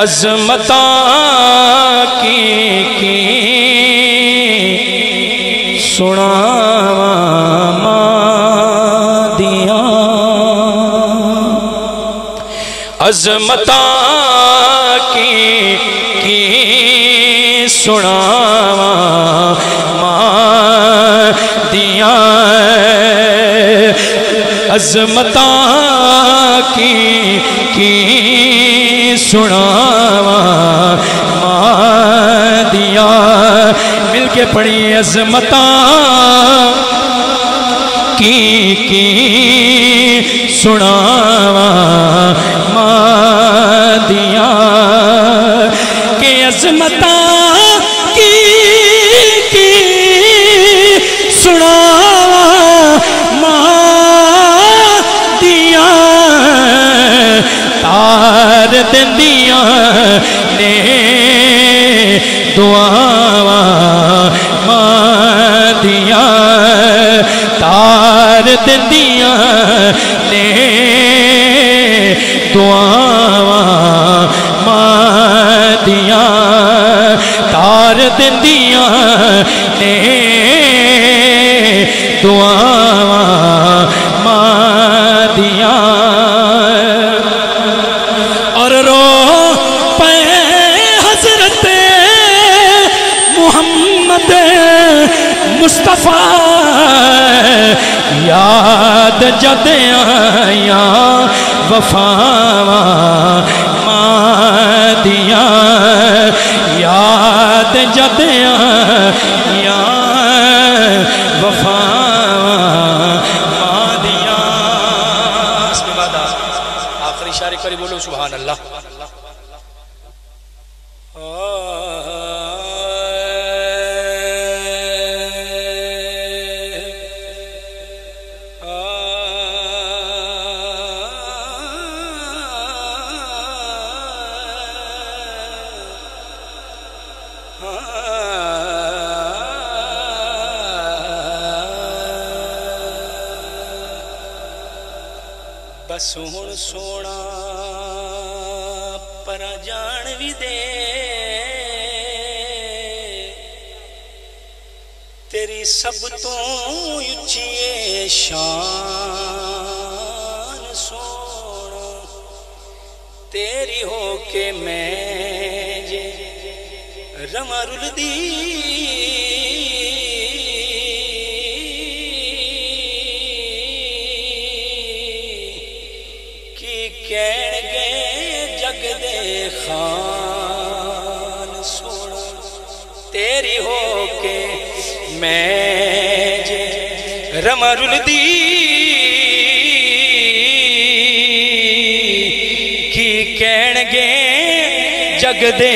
عظمت کی کی سنا دیا عظمت کی کی سنا دیا عظمت کی کی سنا مل کے پڑھی عظمت کی کی سنا دیا کہ عظمت کی کی سنا دیا تار دیا نے دعا دیا نے دعا دیا تار دیا نے دعا دیا اور رو پہ حضرت محمد مصطفیٰ جد آیا وفا دیا یاد جد آیا وفا دیا اس کے بعد آخری اشارے کری بولو، سبحان اللہ۔ بس ہن سونا پر جان بھی دے تیری سب تو اچھی شان سونا تیری ہو کے میں جے رمرل دی کہن گے، جگ دے خان سونا تیری ہو کے میں جے رمرل دی کی کہن گے، جگ دے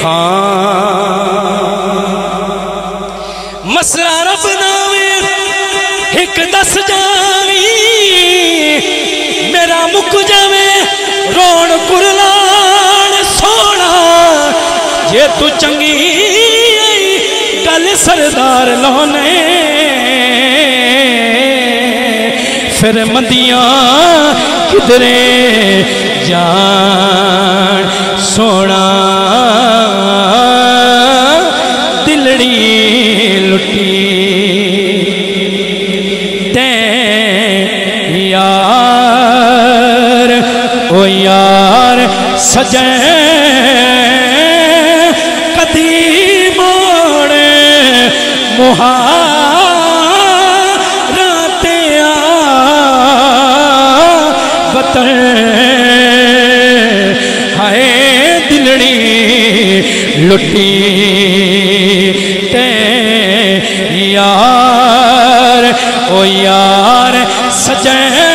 خان۔ مسئلہ رب ناوے، ایک دس جاوی میرا رون کرلان سونا۔ یہ تو چنگی گل سردار لونے۔ پھر مدیاں کدرے جان سونا۔ سجیں کدی موڑے مہارات وطن ہائے دلڑی لٹی تے یار او یار سجیں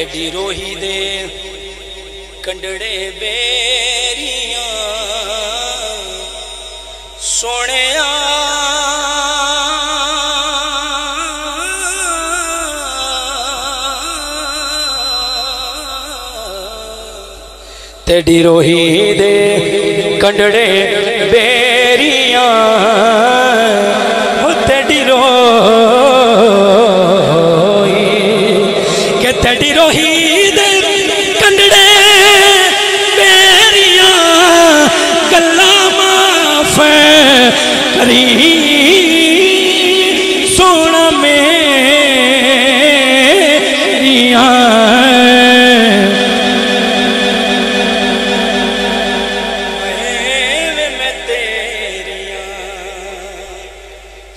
ਛੇੜੀ ਰੋਹੀ ਦੇ ਕੰਡੜੇ ਬੇਰੀਆਂ। ਸੋਹਣਿਆ ਤੇਰੀ ਰੋਹੀ ਦੇ ਕੰਡੜੇ ਬੇਰੀਆਂ।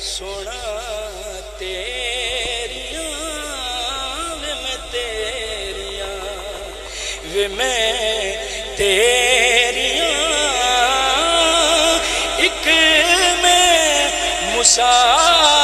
سونا تیریاں میں تیریاں وے میں تیریاں۔ ایک میں مسافر